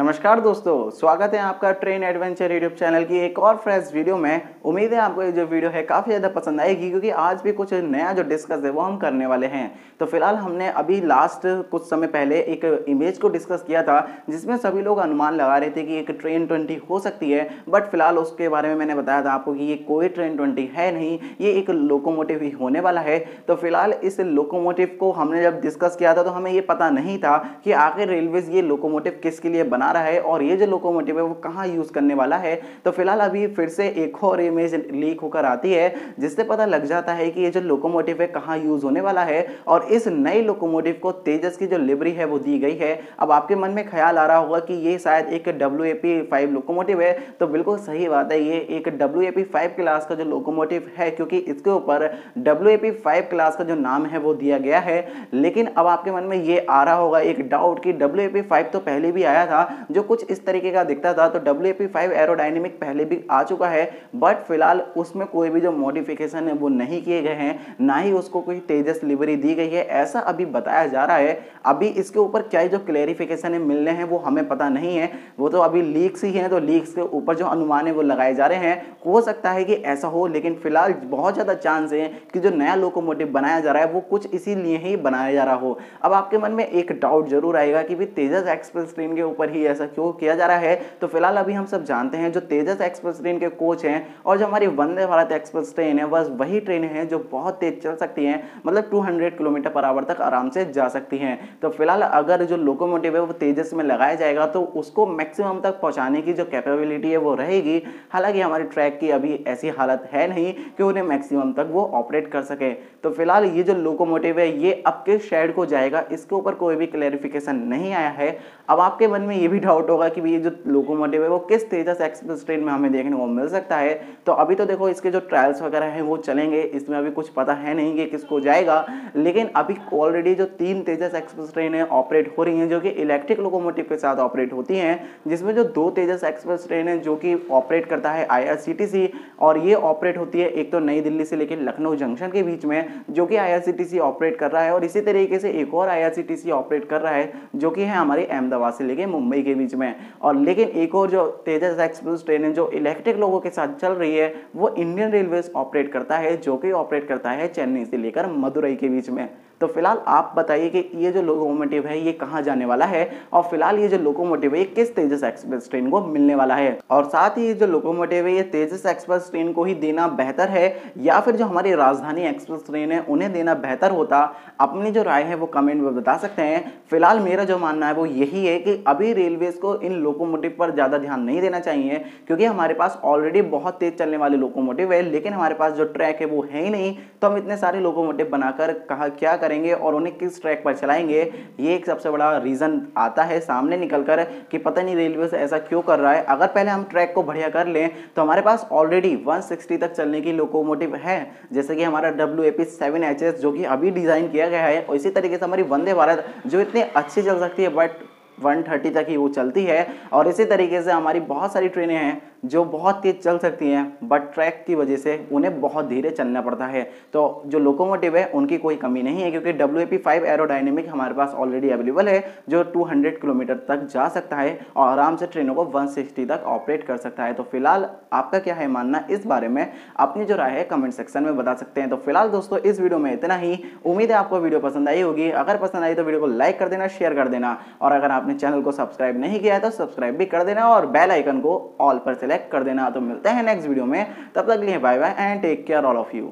नमस्कार दोस्तों, स्वागत है आपका ट्रेन एडवेंचर यूट्यूब चैनल की एक और फ्रेश वीडियो में। उम्मीद है आपको ये जो वीडियो है काफ़ी ज़्यादा पसंद आएगी, क्योंकि आज भी कुछ नया जो डिस्कस है वो हम करने वाले हैं। तो फ़िलहाल हमने अभी लास्ट कुछ समय पहले एक इमेज को डिस्कस किया था, जिसमें सभी लोग अनुमान लगा रहे थे कि एक ट्रेन ट्वेंटी हो सकती है। बट फ़िलहाल उसके बारे में मैंने बताया था आपको कि ये कोई ट्रेन ट्वेंटी है नहीं, ये एक लोकोमोटिव ही होने वाला है। तो फ़िलहाल इस लोकोमोटिव को हमने जब डिस्कस किया था तो हमें ये पता नहीं था कि आखिर रेलवेज ये लोकोमोटिव किसके लिए बना बना रहा है और ये जो लोकोमोटिव है वो कहाँ यूज़ करने वाला है? तो फ़िलहाल अभी फिर से एक और इमेज लीक होकर आती है, जिससे पता लग जाता है कि ये जो लोकोमोटिव है कहाँ यूज़ होने वाला है और इस नई लोकोमोटिव को तेजस की जो लिबरी है वो दी गई है। अब आपके मन में ख्याल आ रहा होगा कि ये शायद एक डब्ल्यू ए लोकोमोटिव है तो बिल्कुल सही बात है, ये एक डब्ल्यू ए क्लास का जो लोकोमोटिव है, क्योंकि इसके ऊपर डब्ल्यू ए क्लास का जो नाम है वो दिया गया है। लेकिन अब आपके मन में ये आ रहा होगा, एक डाउट कि डब्ल्यू ए तो पहले भी आया था जो कुछ इस तरीके का दिखता था तो डब्ल्यू पी फाइव एरोडाइनमिक पहले भी आ चुका है बट फ़िलहाल उसमें कोई भी जो मॉडिफिकेशन है, वो नहीं किए गए हैं, ना ही उसको कोई तेजस लिवरी दी गई है, ऐसा अभी बताया जा रहा है। अभी इसके ऊपर क्या जो क्लेरिफिकेशन है, मिलने हैं, वो हमें पता नहीं है। वो तो अभी लीक्स ही हैं तो लीक्स के ऊपर जो अनुमान है, वो लगाए जा रहे हैं। हो सकता है कि ऐसा हो, लेकिन फ़िलहाल बहुत ज़्यादा चांस है कि जो नया लोकोमोटिव बनाया जा रहा है, वो कुछ इसीलिए ही बनाया जा रहा हो। अब आपके मन में एक डाउट ज़रूर आएगा कि भी तेजस एक्सप्रेस ट्रेन के ऊपर ही ऐसा क्यों किया जा रहा है? तो फ़िलहाल अभी हम सब जानते हैं, जो तेजस एक्सप्रेस ट्रेन के कोच हैं और जो हमारी वंदे भारत एक्सप्रेस ट्रेन है, बस वही ट्रेन है जो बहुत तेज चल सकती हैं मतलब 200 किलोमीटर पर आवर तक आराम से जा सकती हैं। तो फ़िलहाल अगर जो लोकोमोटिव है वो तेजस में लगाया जाएगा तो उसको मैक्सिमम तक पहुँचाने की जो कैपेबिलिटी है वो रहेगी। हालाँकि हमारे ट्रैक की अभी ऐसी हालत है नहीं कि उन्हें मैक्सिमम तक वो ऑपरेट कर सके। तो फ़िलहाल ये जो लोकोमोटिव है, ये अब किस शेड को जाएगा, इसके ऊपर कोई भी क्लैरिफिकेशन नहीं आया है। अब आपके मन में ये भी डाउट होगा कि ये जो लोकोमोटिव है, वो किस तेजस एक्सप्रेस ट्रेन में हमें देखने को मिल सकता है। तो अभी तो देखो, इसके जो ट्रायल्स वगैरह हैं, वो चलेंगे। इसमें अभी कुछ पता है नहीं कि किसको जाएगा। लेकिन अभी ऑलरेडी जो तीन तेजस एक्सप्रेस ट्रेन है ऑपरेट हो रही हैं, जो कि इलेक्ट्रिक लोकोमोटिव के साथ ऑपरेट होती हैं, जिसमें जो दो तेजस एक्सप्रेस ट्रेन है, जो कि ऑपरेट करता है आई और ये ऑपरेट होती है एक तो नई दिल्ली से लेकर लखनऊ जंक्शन के बीच में, जो कि आई ऑपरेट कर रहा है, और इसी तरीके से एक और आई ऑपरेट कर रहा है, जो कि है हमारे अहमदाबाद से लेके मुंबई के बीच में और लेकिन एक और जो तेजस एक्सप्रेस ट्रेन है, जो इलेक्ट्रिक लोगों के साथ चल रही है, वो इंडियन रेलवे ऑपरेट करता है, जो कि ऑपरेट करता है चेन्नई से लेकर मदुरई के बीच में। तो फ़िलहाल आप बताइए कि ये जो लोकोमोटिव है, ये कहाँ जाने वाला है? और फ़िलहाल ये जो लोकोमोटिव है, ये किस तेजस एक्सप्रेस ट्रेन को मिलने वाला है? और साथ ही ये जो लोकोमोटिव है, ये तेजस एक्सप्रेस ट्रेन को ही देना बेहतर है, या फिर जो हमारी राजधानी एक्सप्रेस ट्रेन है, उन्हें देना बेहतर होता? अपनी जो राय है, वो कमेंट में बता सकते हैं। फ़िलहाल मेरा जो मानना है, वो यही है कि अभी रेलवेज को इन लोकोमोटिव पर ज़्यादा ध्यान नहीं देना चाहिए, क्योंकि हमारे पास ऑलरेडी बहुत तेज चलने वाले लोकोमोटिव है, लेकिन हमारे पास जो ट्रैक है, वो है ही नहीं। तो हम इतने सारे लोकोमोटिव बनाकर कहा, क्या करेंगे और उन्हें किस ट्रैक पर चलाएँगे, ये एक सबसे बड़ा रीज़न आता है सामने निकल कर कि पता नहीं रेलवे से ऐसा क्यों कर रहा है। अगर पहले हम ट्रैक को बढ़िया कर लें तो हमारे पास ऑलरेडी 160 तक चलने की लोकोमोटिव है। जैसे कि हमारा W A seven H S जो कि अभी डिज़ाइन किया गया है, और इसी तरीके से हमारी वंदे भारत जो इतनी अच्छी चल सकती है बट 130 तक ही वो चलती है। और इसी तरीके से हमारी बहुत सारी ट्रेनें हैं जो बहुत तेज चल सकती हैं बट ट्रैक की वजह से उन्हें बहुत धीरे चलना पड़ता है। तो जो लोकोमोटिव है, उनकी कोई कमी नहीं है, क्योंकि W A P five aerodynamic हमारे पास ऑलरेडी अवेलेबल है, जो 200 किलोमीटर तक जा सकता है और आराम से ट्रेनों को 160 तक ऑपरेट कर सकता है। तो फ़िलहाल आपका क्या है मानना इस बारे में, अपनी जो राय है कमेंट सेक्शन में बता सकते हैं। तो फ़िलहाल दोस्तों, इस वीडियो में इतना ही। उम्मीद है आपको वीडियो पसंद आई होगी। अगर पसंद आई तो वीडियो को लाइक कर देना शेयर कर देना। और अगर आपने चैनल को सब्सक्राइब नहीं किया है तो सब्सक्राइब भी कर देना और बेल आइकन को ऑल पर सेलेक्ट कर देना तो मिलते हैं नेक्स्ट वीडियो में। तब तक लिए bye bye and take care all of you